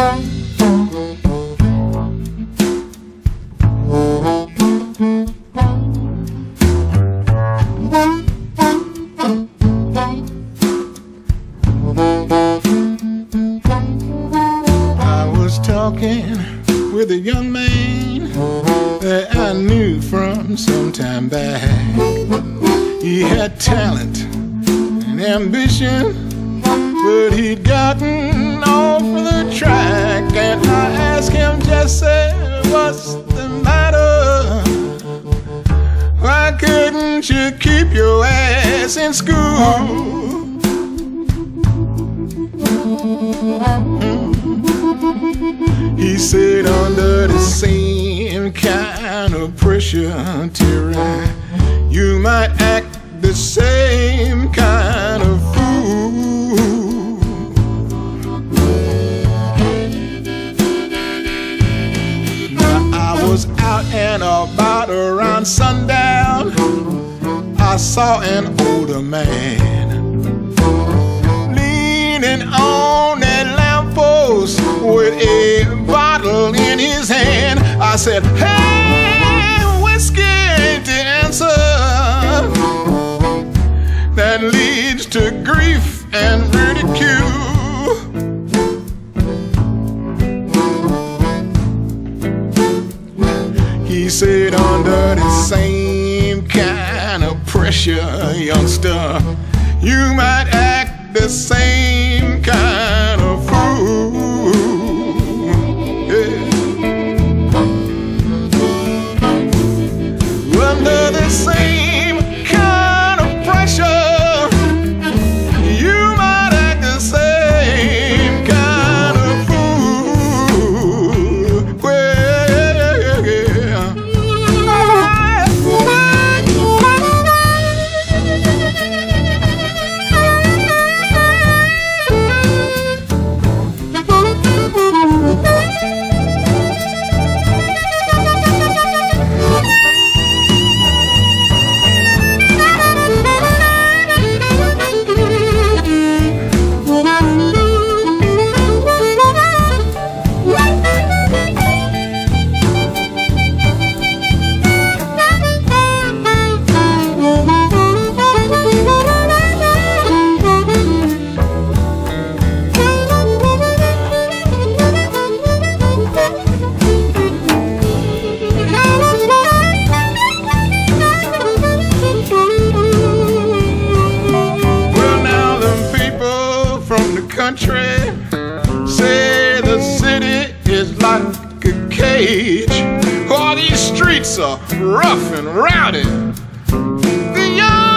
I was talking with a young man that I knew from some time back. He had talent and ambition, but he'd gotten off the track. Couldn't you keep your ass in school? Mm. He said under the same kind of pressure, Terry, you might act the same kind of fool. Now I was out and about around sundown. I saw an older man leaning on that lamppost with a bottle in his hand. I said, Hey, whiskey to answer that leads to grief and ridicule. He said, under the same of youngster, you might act the same like a cage. All these streets are rough and rowdy. The young